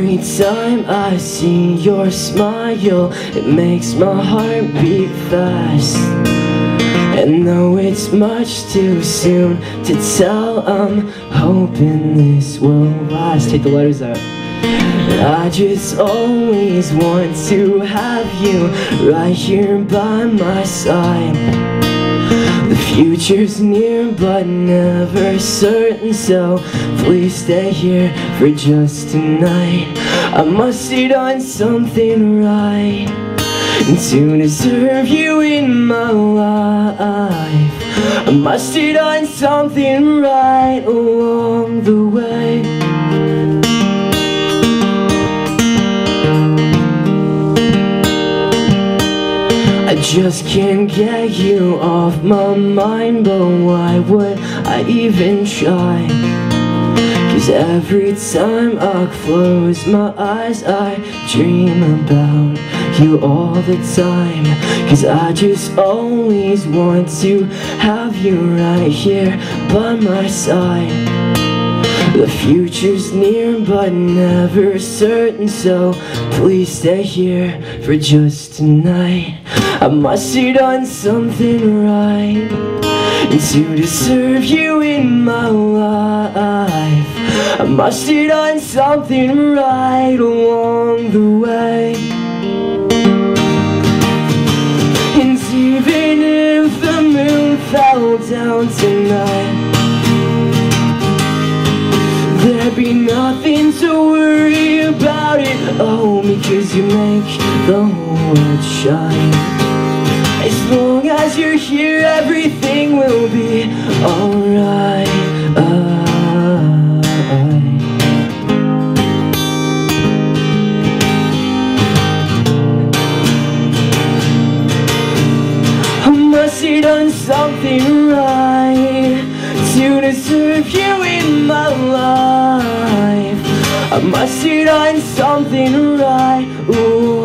time I see your smile It makes my heart beat fast. And though it's much too soon to tell I'm hoping this will last. Take the letters out. I just always want to have you right here by my side future's near but never certain. So please stay here for just tonight. I must have done something right to deserve you in my life. I must have done something right along the way just can't get you off my mind But why would I even try? Cause every time I close my eyes I dream about you all the time Cause I just always want to have you right here by my side the future's near but never certain So please stay here for just tonight. I must have done something right To deserve you in my life. I must have done something right be nothing to worry about it. Oh, because you make the world shine. As long as you're here, everything will be alright. I must have done something right Must have done something right? Way